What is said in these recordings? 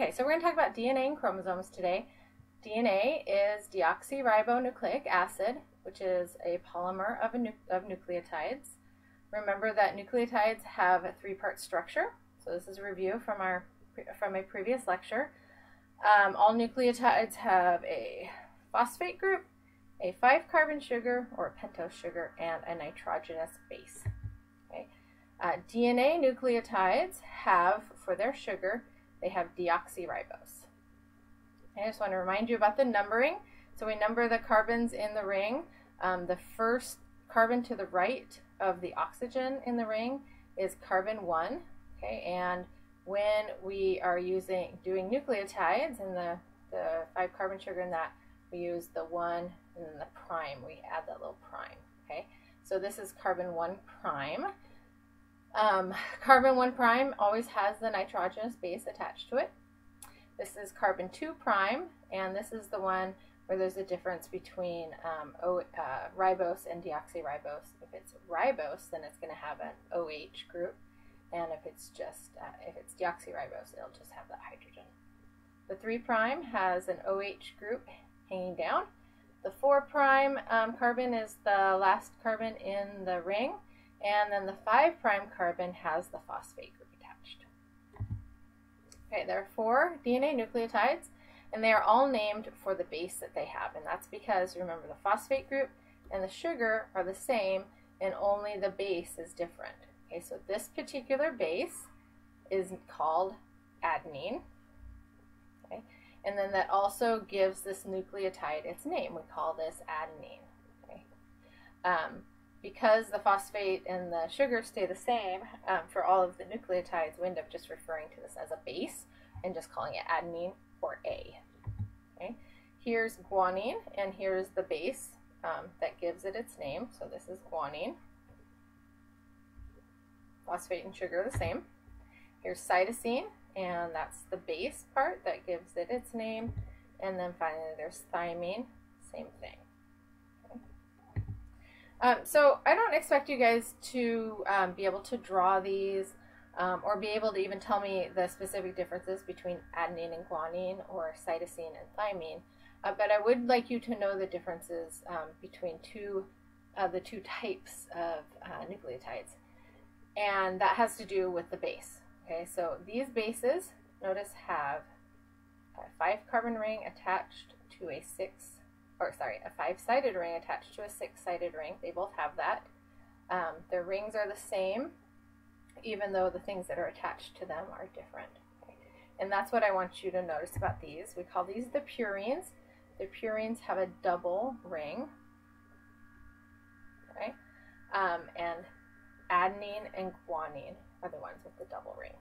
Okay, so we're going to talk about DNA and chromosomes today. DNA is deoxyribonucleic acid, which is a polymer of, a nu of nucleotides. Remember that nucleotides have a three-part structure. So this is a review from our from a previous lecture. Um, all nucleotides have a phosphate group, a five-carbon sugar or a pentose sugar, and a nitrogenous base. Okay. Uh, DNA nucleotides have, for their sugar, they have deoxyribose. I just want to remind you about the numbering. So we number the carbons in the ring. Um, the first carbon to the right of the oxygen in the ring is carbon 1. Okay, and when we are using doing nucleotides and the, the 5 carbon sugar in that, we use the 1 and then the prime. We add that little prime. Okay, so this is carbon 1 prime. Um, carbon 1 prime always has the nitrogenous base attached to it. This is carbon 2 prime, and this is the one where there's a difference between um, o, uh, ribose and deoxyribose. If it's ribose, then it's going to have an OH group, and if it's just uh, if it's deoxyribose, it'll just have that hydrogen. The 3 prime has an OH group hanging down. The 4 prime um, carbon is the last carbon in the ring, and then the 5 prime carbon has the phosphate group attached. Okay, there are four DNA nucleotides, and they are all named for the base that they have. And that's because, remember, the phosphate group and the sugar are the same, and only the base is different. Okay, so this particular base is called adenine. Okay, and then that also gives this nucleotide its name. We call this adenine. Okay. Um, because the phosphate and the sugar stay the same um, for all of the nucleotides, we end up just referring to this as a base and just calling it adenine or A. Okay, here's guanine, and here's the base um, that gives it its name. So this is guanine. Phosphate and sugar are the same. Here's cytosine, and that's the base part that gives it its name. And then finally there's thymine, same thing. Um, so I don't expect you guys to um, be able to draw these um, or be able to even tell me the specific differences between adenine and guanine or cytosine and thymine. Uh, but I would like you to know the differences um, between two uh, the two types of uh, nucleotides. And that has to do with the base. Okay, so these bases, notice, have a five carbon ring attached to a six or sorry, a five-sided ring attached to a six-sided ring. They both have that. Um, their rings are the same, even though the things that are attached to them are different. Okay. And that's what I want you to notice about these. We call these the purines. The purines have a double ring. Okay. Um, and adenine and guanine are the ones with the double ring.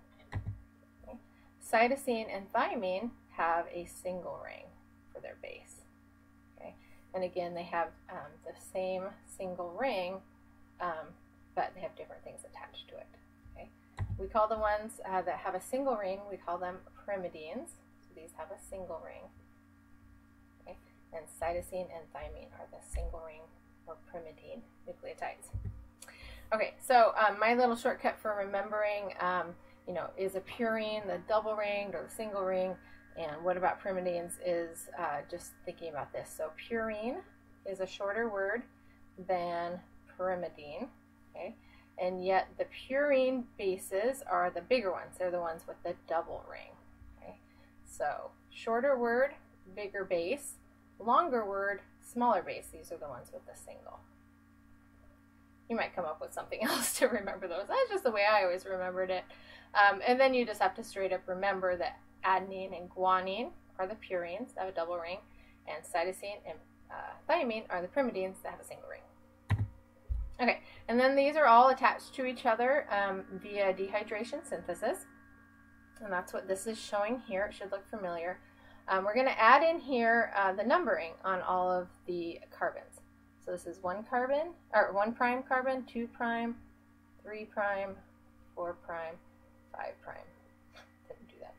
Okay. Cytosine and thymine have a single ring for their base. And again, they have um, the same single ring, um, but they have different things attached to it. Okay? We call the ones uh, that have a single ring, we call them pyrimidines. So these have a single ring. Okay? And cytosine and thymine are the single ring or pyrimidine nucleotides. Okay, so um, my little shortcut for remembering, um, you know, is a purine the double ringed or the single ring? And what about pyrimidines is uh, just thinking about this. So purine is a shorter word than pyrimidine, okay? And yet the purine bases are the bigger ones. They're the ones with the double ring, okay? So shorter word, bigger base. Longer word, smaller base. These are the ones with the single. You might come up with something else to remember those. That's just the way I always remembered it. Um, and then you just have to straight up remember that adenine and guanine are the purines that have a double ring, and cytosine and uh, thymine are the pyrimidines that have a single ring. Okay, and then these are all attached to each other um, via dehydration synthesis. And that's what this is showing here. It should look familiar. Um, we're going to add in here uh, the numbering on all of the carbons. So this is one carbon, or one prime carbon, two prime, three prime, four prime, five prime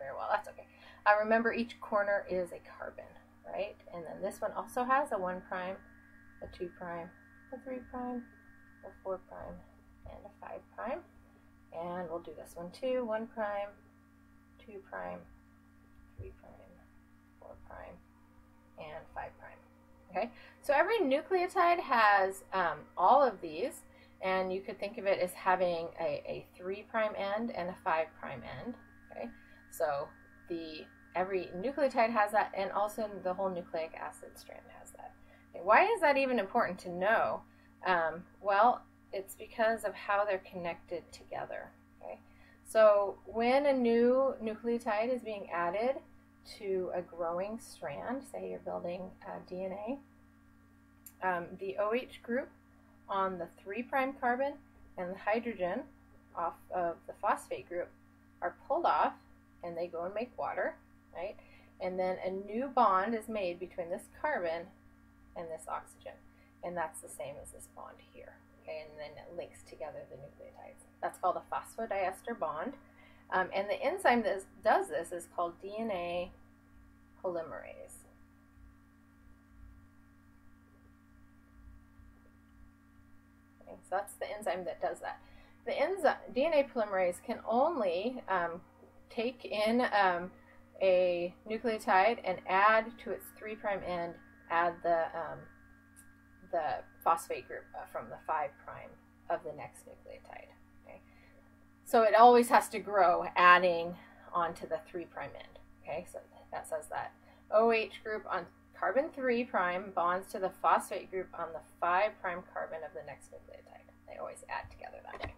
very well. That's okay. I remember, each corner is a carbon, right? And then this one also has a 1 prime, a 2 prime, a 3 prime, a 4 prime, and a 5 prime. And we'll do this one too. 1 prime, 2 prime, 3 prime, 4 prime, and 5 prime. Okay, so every nucleotide has um, all of these, and you could think of it as having a, a 3 prime end and a 5 prime end. So the every nucleotide has that, and also the whole nucleic acid strand has that. Okay, why is that even important to know? Um, well, it's because of how they're connected together. Okay, so when a new nucleotide is being added to a growing strand, say you're building uh, DNA, um, the OH group on the three prime carbon and the hydrogen off of the phosphate group are pulled off and they go and make water, right? And then a new bond is made between this carbon and this oxygen. And that's the same as this bond here. Okay, and then it links together the nucleotides. That's called a phosphodiester bond. Um, and the enzyme that does this is called DNA polymerase. So that's the enzyme that does that. The enzyme, DNA polymerase can only um, take in um, a nucleotide and add to its 3' end, add the, um, the phosphate group uh, from the 5' of the next nucleotide. Okay? So it always has to grow, adding onto the 3' end. Okay, so that says that. OH group on carbon 3' bonds to the phosphate group on the 5' carbon of the next nucleotide. They always add together that way.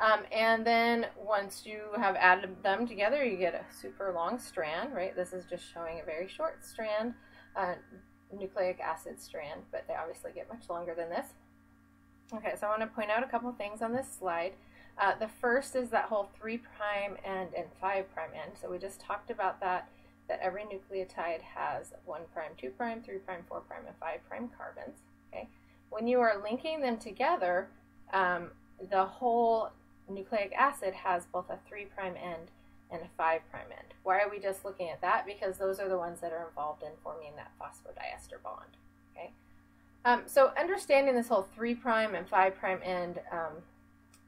Um, and then once you have added them together, you get a super long strand, right? This is just showing a very short strand, uh, nucleic acid strand, but they obviously get much longer than this. Okay, so I want to point out a couple things on this slide. Uh, the first is that whole 3' prime end and 5' prime end. So we just talked about that, that every nucleotide has 1 prime, 2 prime, 3 prime, 4 prime, and 5 prime carbons. Okay, When you are linking them together, um, the whole nucleic acid has both a 3' end and a 5' end. Why are we just looking at that? Because those are the ones that are involved in forming that phosphodiester bond. Okay, um, So understanding this whole 3' and 5' end um,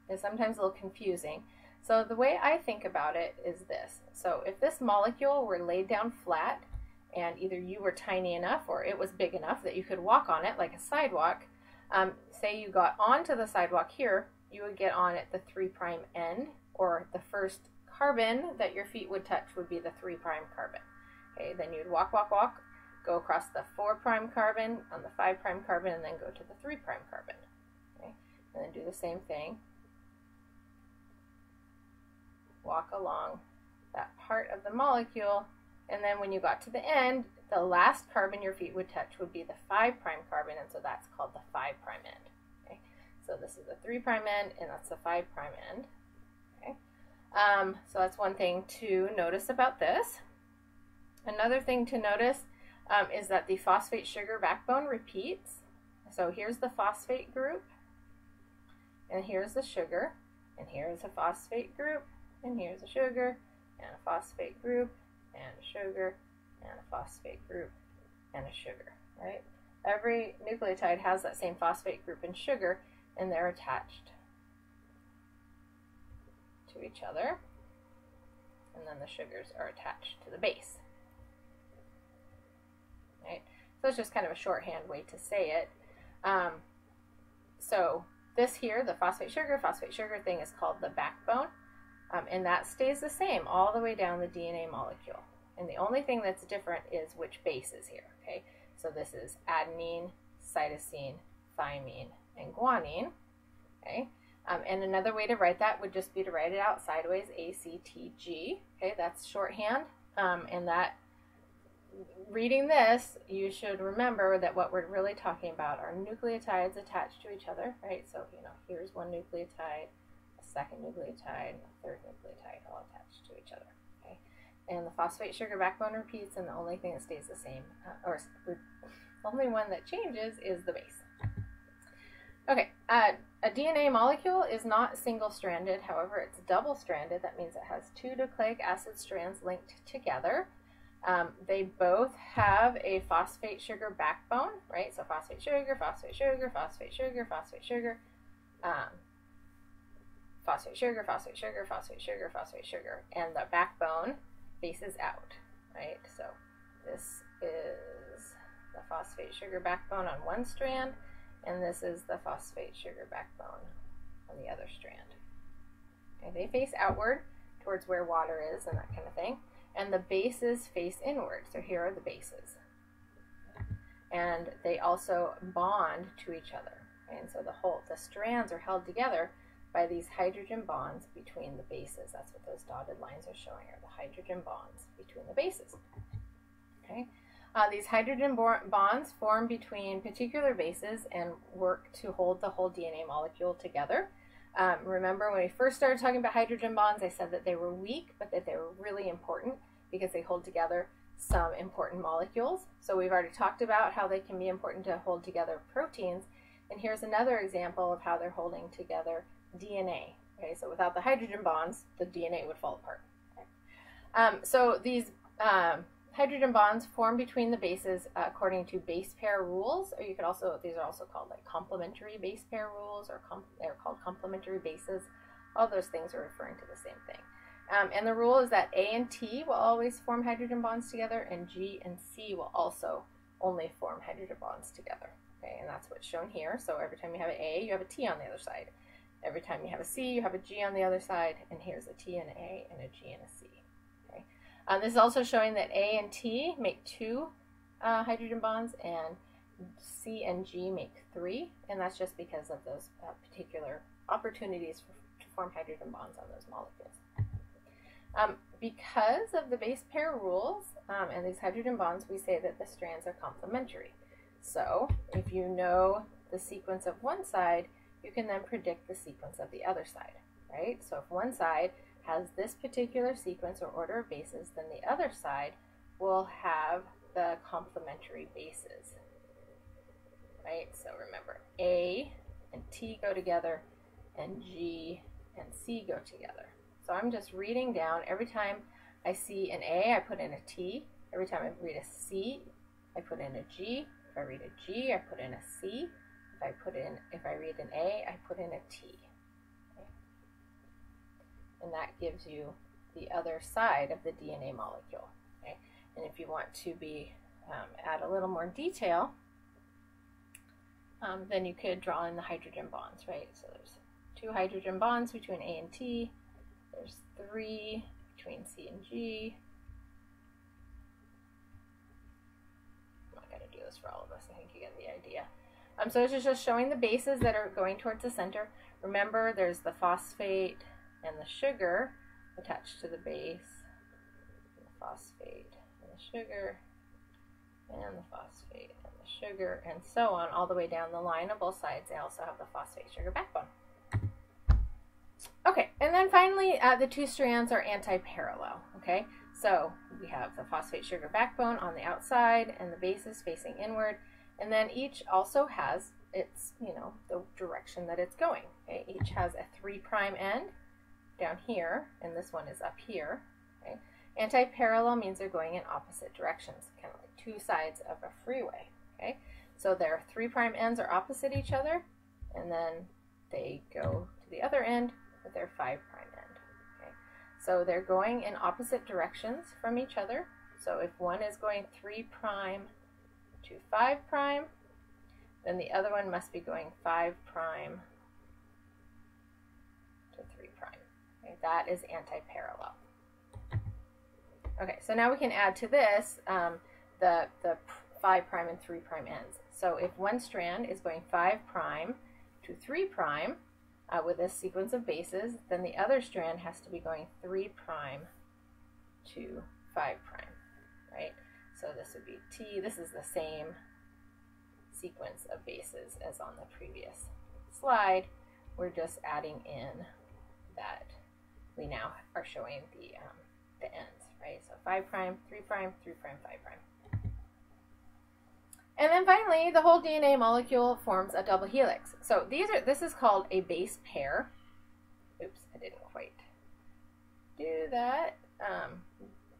is sometimes a little confusing. So the way I think about it is this. So if this molecule were laid down flat and either you were tiny enough or it was big enough that you could walk on it like a sidewalk, um, say you got onto the sidewalk here, you would get on at the 3' prime end, or the first carbon that your feet would touch would be the 3' prime carbon. Okay, then you'd walk, walk, walk, go across the 4' prime carbon on the 5' prime carbon, and then go to the 3' prime carbon. Okay, and then do the same thing. Walk along that part of the molecule, and then when you got to the end, the last carbon your feet would touch would be the 5' prime carbon, and so that's called the 5' prime end. So this is a 3' prime end, and that's a 5' prime end. Okay. Um, so that's one thing to notice about this. Another thing to notice um, is that the phosphate sugar backbone repeats. So here's the phosphate group, and here's the sugar, and here's a phosphate group, and here's a sugar, and a phosphate group, and a sugar, and a phosphate group, and a sugar, right? Every nucleotide has that same phosphate group and sugar, and they're attached to each other. And then the sugars are attached to the base. Right? So it's just kind of a shorthand way to say it. Um, so this here, the phosphate sugar, phosphate sugar thing is called the backbone. Um, and that stays the same all the way down the DNA molecule. And the only thing that's different is which base is here, okay? So this is adenine, cytosine, thymine, and guanine. Okay, um, and another way to write that would just be to write it out sideways, ACTG. Okay, that's shorthand, um, and that reading this, you should remember that what we're really talking about are nucleotides attached to each other, right? So, you know, here's one nucleotide, a second nucleotide, a third nucleotide, all attached to each other, okay? And the phosphate sugar backbone repeats, and the only thing that stays the same, uh, or the only one that changes is the base. Okay, uh, a DNA molecule is not single-stranded, however, it's double-stranded. That means it has two nucleic acid strands linked together. Um, they both have a phosphate sugar backbone, right? So phosphate sugar, phosphate sugar, phosphate sugar, phosphate sugar, um, phosphate sugar, phosphate sugar, phosphate sugar, phosphate sugar. And the backbone faces out, right? So this is the phosphate sugar backbone on one strand, and this is the phosphate sugar backbone on the other strand. Okay, they face outward towards where water is and that kind of thing, and the bases face inward. So here are the bases. And they also bond to each other. And so the whole the strands are held together by these hydrogen bonds between the bases. That's what those dotted lines are showing, are the hydrogen bonds between the bases. Okay. Uh, these hydrogen bonds form between particular bases and work to hold the whole DNA molecule together. Um, remember when we first started talking about hydrogen bonds, I said that they were weak, but that they were really important because they hold together some important molecules. So we've already talked about how they can be important to hold together proteins. And here's another example of how they're holding together DNA. Okay, so without the hydrogen bonds, the DNA would fall apart. Okay. Um, so these um, hydrogen bonds form between the bases uh, according to base pair rules, or you could also, these are also called like complementary base pair rules, or they're called complementary bases. All those things are referring to the same thing. Um, and the rule is that A and T will always form hydrogen bonds together, and G and C will also only form hydrogen bonds together. Okay, and that's what's shown here. So every time you have an A, you have a T on the other side. Every time you have a C, you have a G on the other side, and here's a T and an A, and a G and a C. Um, this is also showing that A and T make two uh, hydrogen bonds, and C and G make three, and that's just because of those uh, particular opportunities for, to form hydrogen bonds on those molecules. Um, because of the base pair rules um, and these hydrogen bonds, we say that the strands are complementary. So if you know the sequence of one side, you can then predict the sequence of the other side, right? So if one side has this particular sequence or order of bases, then the other side will have the complementary bases, right? So remember, A and T go together, and G and C go together. So I'm just reading down. Every time I see an A, I put in a T. Every time I read a C, I put in a G. If I read a G, I put in a C. If I put in, if I read an A, I put in a T. And that gives you the other side of the DNA molecule. Okay. And if you want to be um, add a little more detail, um, then you could draw in the hydrogen bonds, right? So there's two hydrogen bonds between A and T. There's three between C and G. I'm not going to do this for all of us. I think you get the idea. Um, so it's just showing the bases that are going towards the center. Remember, there's the phosphate and the sugar attached to the base. The phosphate and the sugar and the phosphate and the sugar and so on all the way down the line on both sides. They also have the phosphate sugar backbone. Okay, and then finally, uh, the two strands are anti-parallel, okay? So we have the phosphate sugar backbone on the outside and the bases facing inward, and then each also has its, you know, the direction that it's going. Okay? Each has a 3' prime end down here, and this one is up here. Anti-parallel means they're going in opposite directions, kind of like two sides of a freeway. Okay, so their 3' prime ends are opposite each other, and then they go to the other end with their 5' prime end. Okay? So they're going in opposite directions from each other. So if one is going 3' prime to 5 prime, then the other one must be going 5 prime to 3 prime. Okay? That is anti-parallel. Okay, so now we can add to this um, the, the 5 prime and 3 prime ends. So if one strand is going 5 prime to 3 prime, uh, with this sequence of bases, then the other strand has to be going 3 prime to 5 prime, right? So this would be T. This is the same sequence of bases as on the previous slide. We're just adding in that we now are showing the, um, the ends, right? So 5 prime, 3 prime, 3 prime, 5 prime. And then finally, the whole DNA molecule forms a double helix. So these are this is called a base pair. Oops, I didn't quite do that. Um,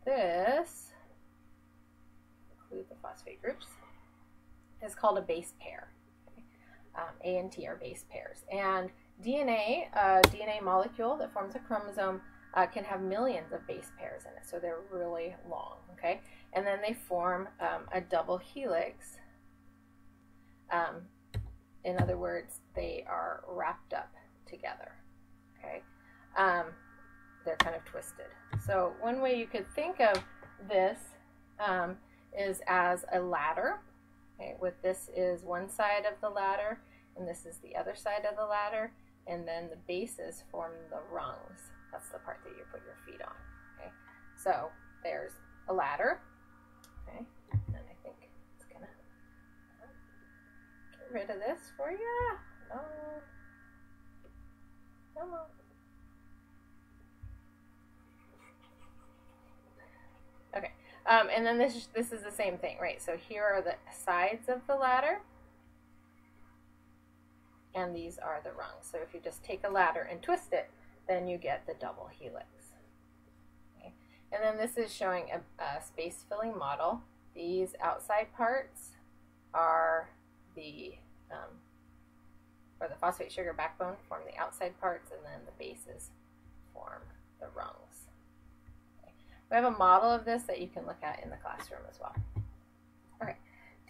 this include the phosphate groups is called a base pair. Um, a and T are base pairs, and DNA, a DNA molecule that forms a chromosome, uh, can have millions of base pairs in it, so they're really long, okay? And then they form um, a double helix. Um, in other words, they are wrapped up together, okay? Um, they're kind of twisted. So one way you could think of this um, is as a ladder. Okay, with this is one side of the ladder, and this is the other side of the ladder, and then the bases form the rungs. That's the part that you put your feet on. Okay, so there's a ladder. Okay, and I think it's gonna get rid of this for you. No, come on. Okay, um, and then this this is the same thing, right? So here are the sides of the ladder and these are the rungs. So if you just take a ladder and twist it, then you get the double helix. Okay. And then this is showing a, a space filling model. These outside parts are the um, or the phosphate sugar backbone form the outside parts, and then the bases form the rungs. Okay. We have a model of this that you can look at in the classroom as well. Okay.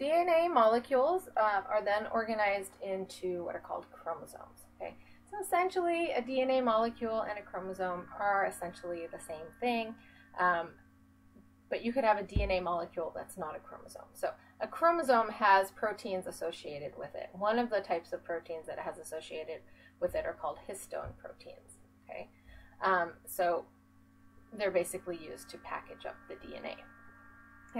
DNA molecules uh, are then organized into what are called chromosomes. Okay, so essentially, a DNA molecule and a chromosome are essentially the same thing, um, but you could have a DNA molecule that's not a chromosome. So a chromosome has proteins associated with it. One of the types of proteins that it has associated with it are called histone proteins. Okay, um, so they're basically used to package up the DNA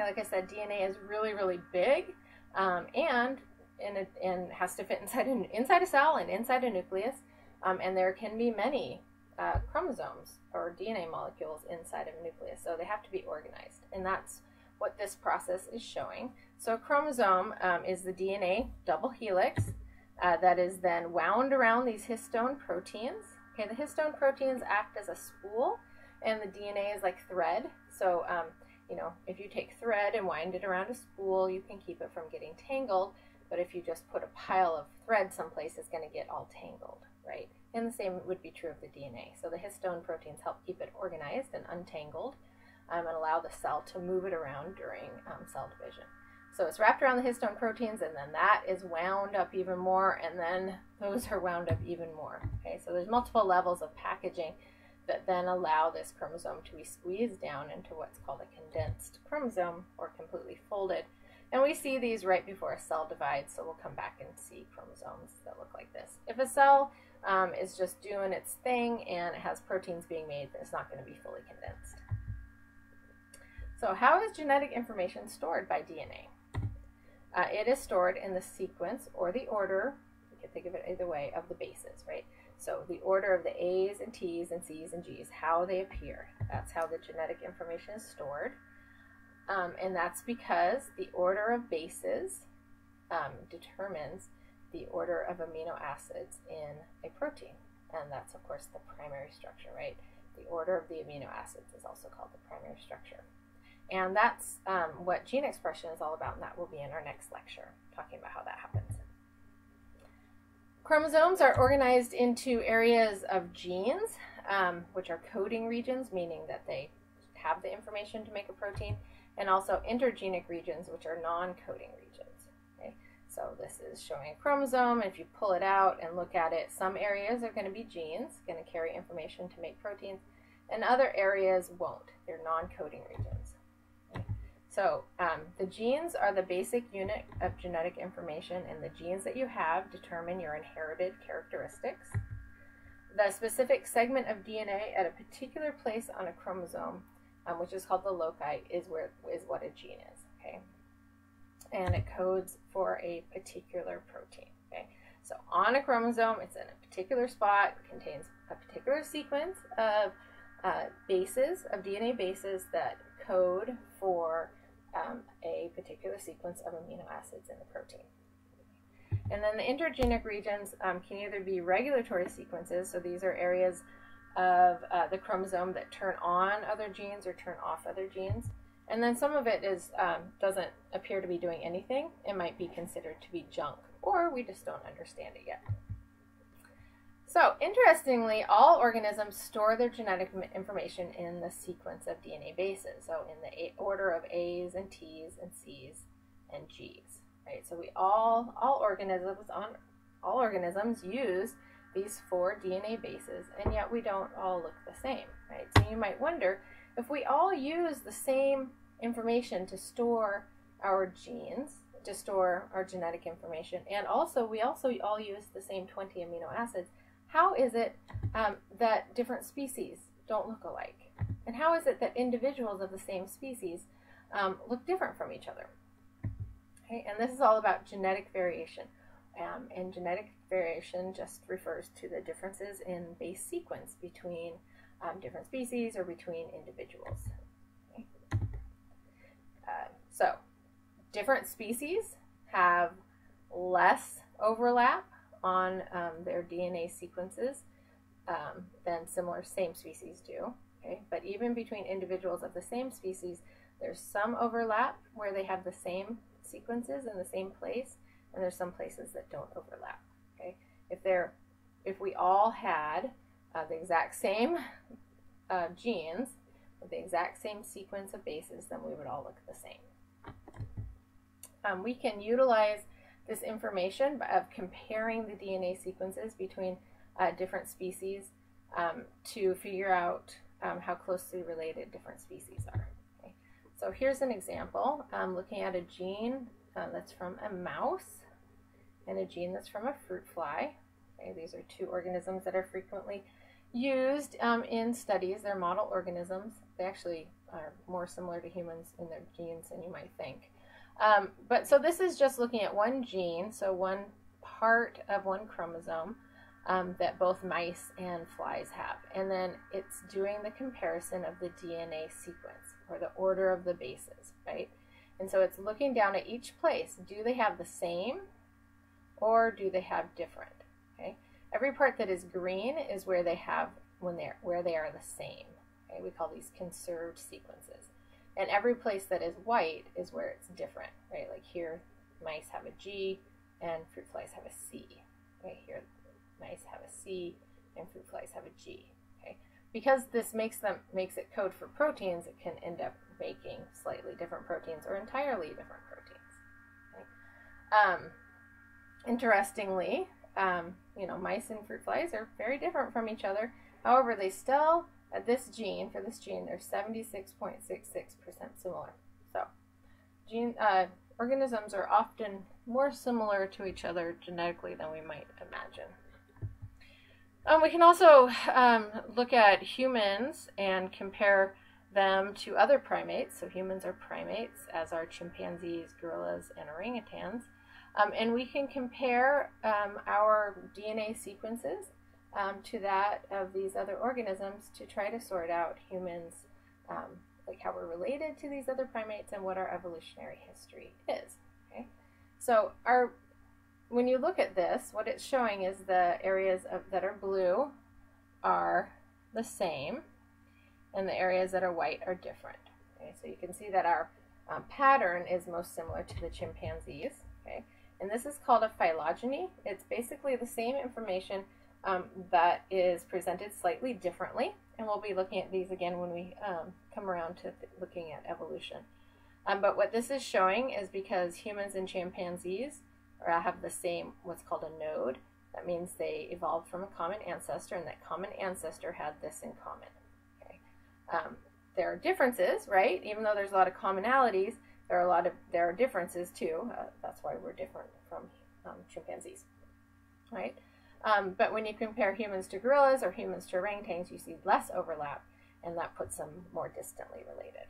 like I said, DNA is really, really big, um, and and and has to fit inside an inside a cell and inside a nucleus, um, and there can be many uh, chromosomes or DNA molecules inside of a nucleus, so they have to be organized, and that's what this process is showing. So a chromosome um, is the DNA double helix uh, that is then wound around these histone proteins. Okay, the histone proteins act as a spool, and the DNA is like thread. So um, you know, if you take thread and wind it around a spool, you can keep it from getting tangled. But if you just put a pile of thread someplace, it's going to get all tangled, right? And the same would be true of the DNA. So the histone proteins help keep it organized and untangled um, and allow the cell to move it around during um, cell division. So it's wrapped around the histone proteins, and then that is wound up even more, and then those are wound up even more. Okay, so there's multiple levels of packaging that then allow this chromosome to be squeezed down into what's called a condensed chromosome or completely folded. And we see these right before a cell divides, so we'll come back and see chromosomes that look like this. If a cell um, is just doing its thing and it has proteins being made, then it's not going to be fully condensed. So how is genetic information stored by DNA? Uh, it is stored in the sequence or the order, you can think of it either way, of the bases, right? So the order of the A's and T's and C's and G's, how they appear. That's how the genetic information is stored. Um, and that's because the order of bases um, determines the order of amino acids in a protein. And that's, of course, the primary structure, right? The order of the amino acids is also called the primary structure. And that's um, what gene expression is all about, and that will be in our next lecture, talking about how that happens. Chromosomes are organized into areas of genes, um, which are coding regions, meaning that they have the information to make a protein, and also intergenic regions, which are non-coding regions. Okay? So this is showing a chromosome. If you pull it out and look at it, some areas are going to be genes, going to carry information to make proteins, and other areas won't. They're non-coding regions. So um, the genes are the basic unit of genetic information, and the genes that you have determine your inherited characteristics. The specific segment of DNA at a particular place on a chromosome, um, which is called the loci, is where is what a gene is. Okay, and it codes for a particular protein. Okay, so on a chromosome, it's in a particular spot, contains a particular sequence of uh, bases of DNA bases that code for um, a particular sequence of amino acids in the protein. And then the intergenic regions um, can either be regulatory sequences, so these are areas of uh, the chromosome that turn on other genes or turn off other genes. And then some of it is um, doesn't appear to be doing anything. It might be considered to be junk, or we just don't understand it yet. So, interestingly, all organisms store their genetic information in the sequence of DNA bases. So, in the order of A's and T's and C's and G's, right? So, we all all organisms on all organisms use these four DNA bases, and yet we don't all look the same, right? So, you might wonder if we all use the same information to store our genes, to store our genetic information, and also we also all use the same 20 amino acids how is it um, that different species don't look alike? And how is it that individuals of the same species um, look different from each other? Okay, and this is all about genetic variation. Um, and genetic variation just refers to the differences in base sequence between um, different species or between individuals. Okay. Uh, so, different species have less overlap on um, their DNA sequences um, than similar same species do. Okay, but even between individuals of the same species, there's some overlap where they have the same sequences in the same place, and there's some places that don't overlap. Okay, if they're if we all had uh, the exact same uh, genes with the exact same sequence of bases, then we would all look the same. Um, we can utilize this information of comparing the DNA sequences between uh, different species um, to figure out um, how closely related different species are. Okay. So here's an example, looking at a gene uh, that's from a mouse and a gene that's from a fruit fly. Okay. These are two organisms that are frequently used um, in studies. They're model organisms. They actually are more similar to humans in their genes than you might think. Um, but so this is just looking at one gene, so one part of one chromosome um, that both mice and flies have. And then it's doing the comparison of the DNA sequence or the order of the bases, right? And so it's looking down at each place. Do they have the same or do they have different? Okay. Every part that is green is where they have when they're where they are the same. Okay. We call these conserved sequences. And every place that is white is where it's different, right? Like here, mice have a G and fruit flies have a C. Right here, mice have a C and fruit flies have a G. Okay, because this makes them makes it code for proteins, it can end up making slightly different proteins or entirely different proteins. Okay? Um, interestingly, um, you know, mice and fruit flies are very different from each other. However, they still uh, this gene, for this gene, they're 76.66% similar. So, gene, uh, organisms are often more similar to each other genetically than we might imagine. Um, we can also um, look at humans and compare them to other primates. So humans are primates, as are chimpanzees, gorillas, and orangutans. Um, and we can compare um, our DNA sequences um, to that of these other organisms to try to sort out humans, um, like how we're related to these other primates and what our evolutionary history is. Okay, so our when you look at this, what it's showing is the areas of, that are blue are the same, and the areas that are white are different. Okay, so you can see that our um, pattern is most similar to the chimpanzees. Okay, and this is called a phylogeny. It's basically the same information um, that is presented slightly differently. And we'll be looking at these again when we um, come around to looking at evolution. Um, but what this is showing is because humans and chimpanzees have the same, what's called a node, that means they evolved from a common ancestor, and that common ancestor had this in common. Okay. Um, there are differences, right? Even though there's a lot of commonalities, there are a lot of there are differences too. Uh, that's why we're different from um, chimpanzees, right? Um, but when you compare humans to gorillas or humans to orangutans, you see less overlap, and that puts them more distantly related.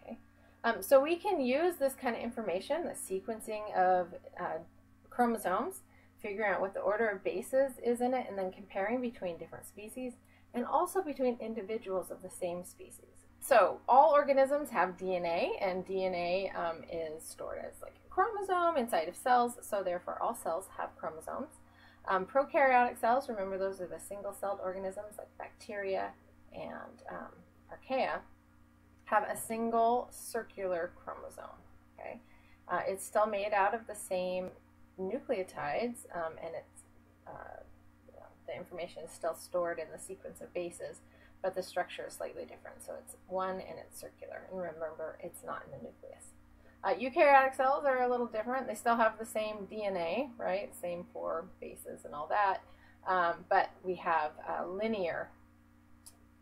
Okay, um, so we can use this kind of information, the sequencing of uh, chromosomes, figuring out what the order of bases is in it, and then comparing between different species, and also between individuals of the same species. So all organisms have DNA, and DNA um, is stored as like a chromosome inside of cells. So therefore, all cells have chromosomes. Um, prokaryotic cells, remember those are the single-celled organisms like bacteria and um, archaea, have a single circular chromosome. Okay, uh, It's still made out of the same nucleotides, um, and it's uh, the information is still stored in the sequence of bases, but the structure is slightly different. So it's one and it's circular. And remember, it's not in the nucleus. Uh, eukaryotic cells are a little different. They still have the same DNA, right? Same four bases and all that. Um, but we have uh, linear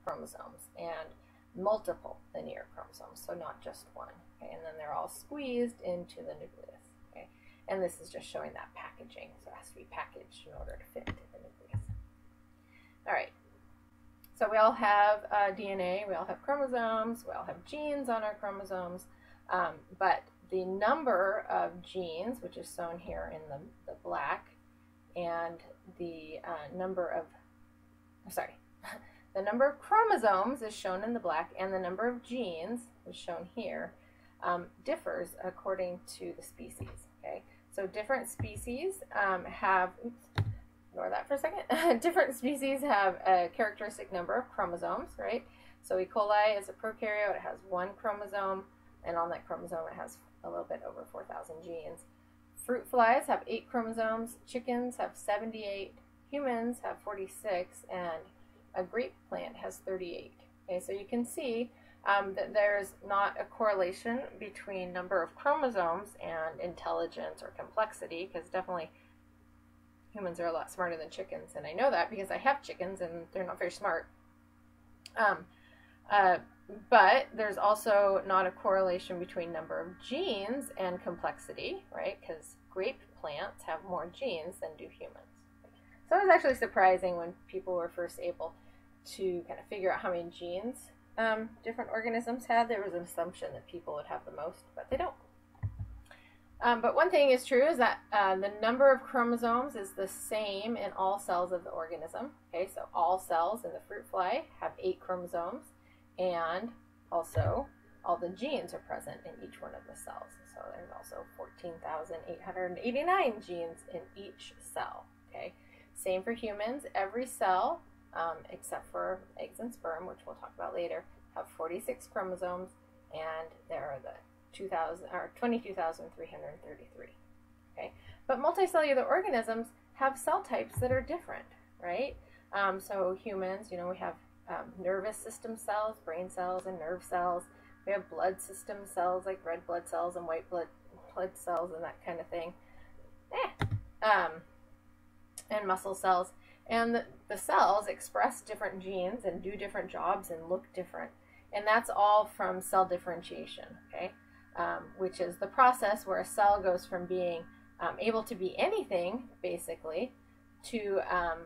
chromosomes and multiple linear chromosomes, so not just one. Okay? And then they're all squeezed into the nucleus. Okay? And this is just showing that packaging. So it has to be packaged in order to fit into the nucleus. All right. So we all have uh, DNA, we all have chromosomes, we all have genes on our chromosomes, um, but the number of genes, which is shown here in the, the black, and the uh, number of, sorry, the number of chromosomes is shown in the black, and the number of genes is shown here, um, differs according to the species. Okay, so different species um, have, oops, ignore that for a second. different species have a characteristic number of chromosomes, right? So E. coli is a prokaryote; it has one chromosome, and on that chromosome it has a little bit over 4,000 genes. Fruit flies have eight chromosomes, chickens have 78, humans have 46, and a grape plant has 38. Okay, so you can see um, that there's not a correlation between number of chromosomes and intelligence or complexity, because definitely humans are a lot smarter than chickens, and I know that because I have chickens and they're not very smart. Um, uh, but there's also not a correlation between number of genes and complexity, right? Because grape plants have more genes than do humans. So it was actually surprising when people were first able to kind of figure out how many genes um, different organisms had. There was an assumption that people would have the most, but they don't. Um, but one thing is true is that uh, the number of chromosomes is the same in all cells of the organism. Okay, so all cells in the fruit fly have eight chromosomes and also all the genes are present in each one of the cells. So there's also 14,889 genes in each cell. Okay, same for humans. Every cell, um, except for eggs and sperm, which we'll talk about later, have 46 chromosomes, and there are the 2,000 or 22,333. Okay, but multicellular organisms have cell types that are different, right? Um, so humans, you know, we have um, nervous system cells, brain cells, and nerve cells. We have blood system cells like red blood cells and white blood blood cells and that kind of thing. Eh. Um, and muscle cells. And the, the cells express different genes and do different jobs and look different. And that's all from cell differentiation, okay? Um, which is the process where a cell goes from being um, able to be anything, basically, to um,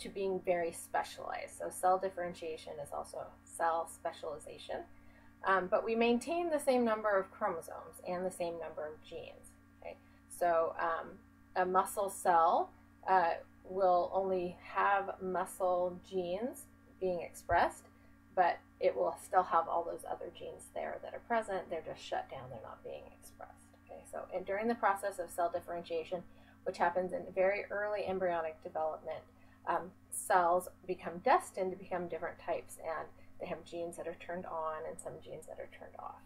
to being very specialized. So cell differentiation is also cell specialization. Um, but we maintain the same number of chromosomes and the same number of genes. Okay? So um, a muscle cell uh, will only have muscle genes being expressed, but it will still have all those other genes there that are present. They're just shut down. They're not being expressed. Okay, so and during the process of cell differentiation, which happens in very early embryonic development, um, cells become destined to become different types and they have genes that are turned on and some genes that are turned off.